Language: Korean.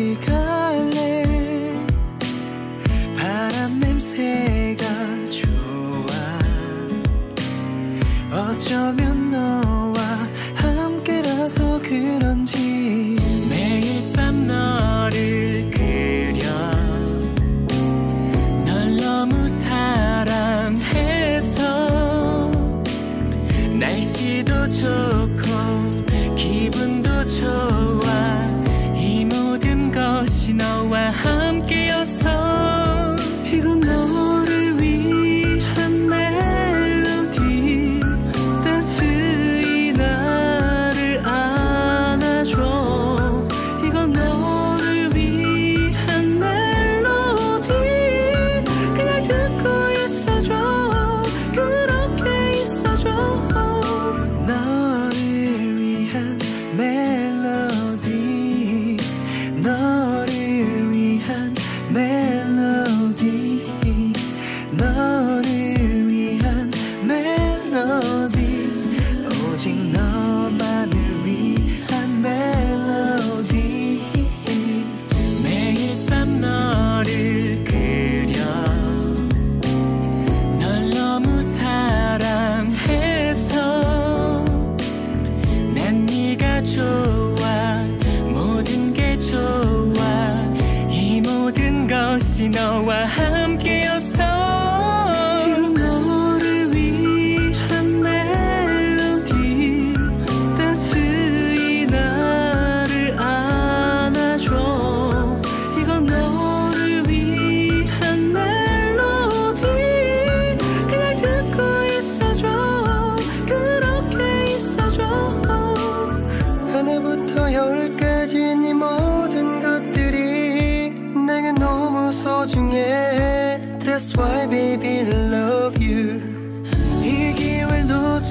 같이 갈래 바람 냄새가 좋아. 어쩌면 너와 함께라서 그런지 매일 밤 너를 그려. 널 너무 사랑해서 날씨도 좋고 기분도 좋고 끝까지 너와 함께여서 너를 위한 멜로디 다시 나를 안아줘. 이건 너를 위한 멜로디 그냥 듣고 있어줘. 그렇게 있어줘. 하늘부터 열 That's why baby I love you. 이 기회를 너